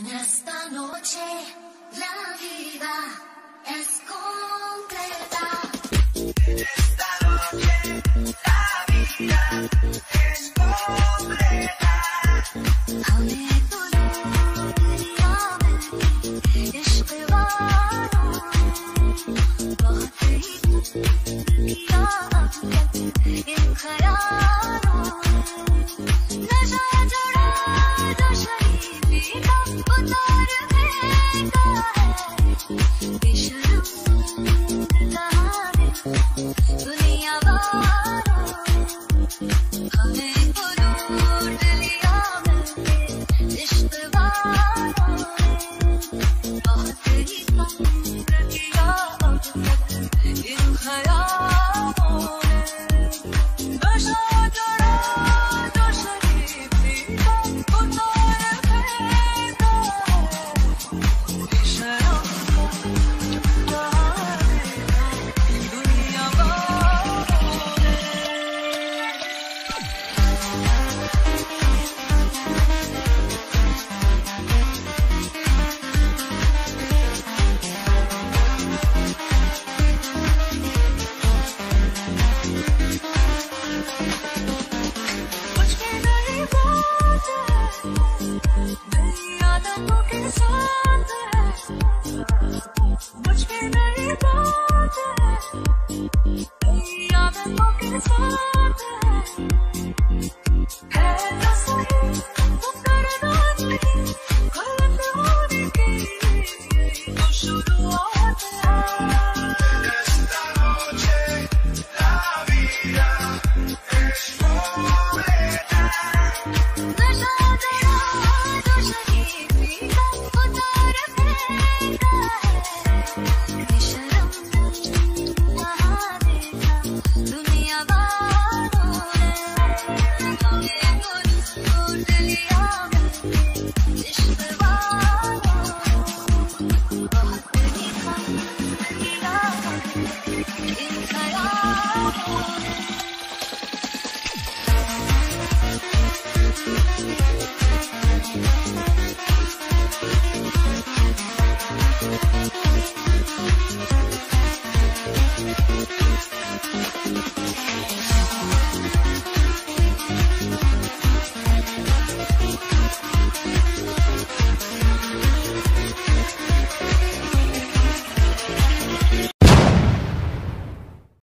En esta noche la vida es completa. En esta noche la vida es completa. Yeah. दुनिया वालों हमें को दूर ले Esta noche 你是我的，我为你唱，为你摇，天在仰。